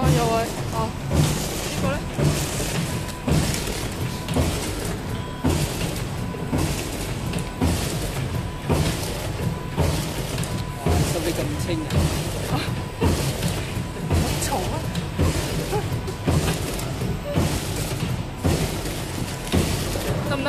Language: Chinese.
哦，有位。呢个咧，都未咁清啊！好重啊！咁大。